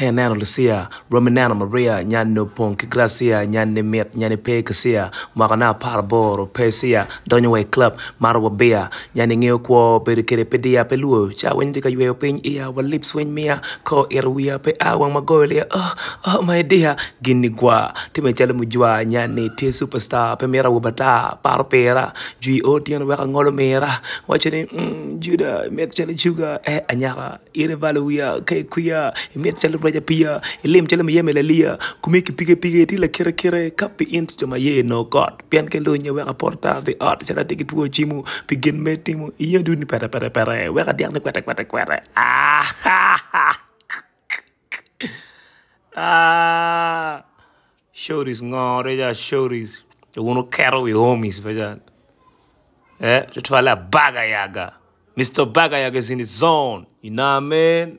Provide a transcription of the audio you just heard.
Kenano Lucia, Romanano Maria, Nyano Ponki Gracia, Nyane Met, Nyane Pe Casia, Marana Paraboro, Pesia, Donaway Club, Marawa Bea, Nyane Ngeo Quo, Pedicere Pedia Peluo, Chawindika you open ear, our lips when mea, ko Erwia Pe Awang Magolia, oh, oh my dear, Guinea, Timechela Mujua, Nyane T Superstar, Pemera Wabata, Parpera, G Otian Wakangolomera, watching it, mm, Judah, Met eh, Anyara, Irevaluia, Kay Kuya, Met Chala baja pia ilim chelem yeme lalia kumiki pige pige ti la kire kere kapi int chama ye no god pian ke lo nyewe ka porta de art chala de tuo chimu pigin metimu iya duni pere pere pere we ka diak ne kwete kwete kwete ah ha ha ah shoris ngore ja shoris uno kero we homies vaja eh tutwala baga yaga Mr. Baga Yaga is in his zone. You know what I mean?